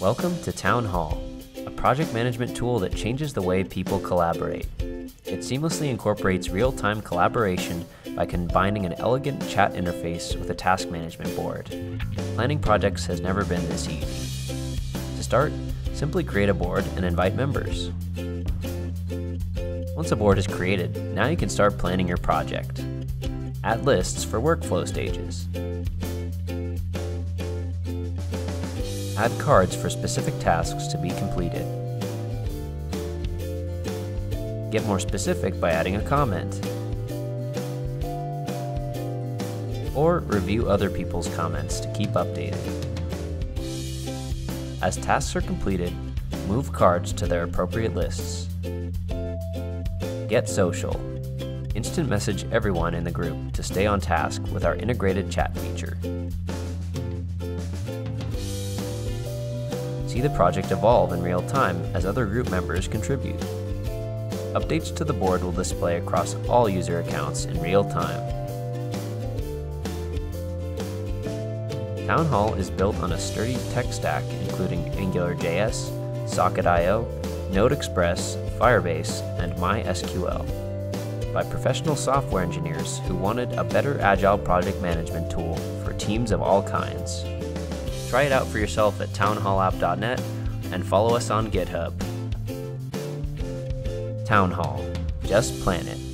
Welcome to Town Hall, a project management tool that changes the way people collaborate. It seamlessly incorporates real time collaboration by combining an elegant chat interface with a task management board. Planning projects has never been this easy. To start, simply create a board and invite members. Once a board is created, now you can start planning your project. Add lists for workflow stages. Add cards for specific tasks to be completed. Get more specific by adding a comment. Or review other people's comments to keep updated. As tasks are completed, move cards to their appropriate lists. Get social. Instant message everyone in the group to stay on task with our integrated chat feature. See the project evolve in real time as other group members contribute. Updates to the board will display across all user accounts in real time. Town Hall is built on a sturdy tech stack including AngularJS, Socket.io, Node-Express, Firebase, and MySQL by professional software engineers who wanted a better agile project management tool for teams of all kinds. Try it out for yourself at townhallapp.net and follow us on GitHub. Town Hall. Just plan it.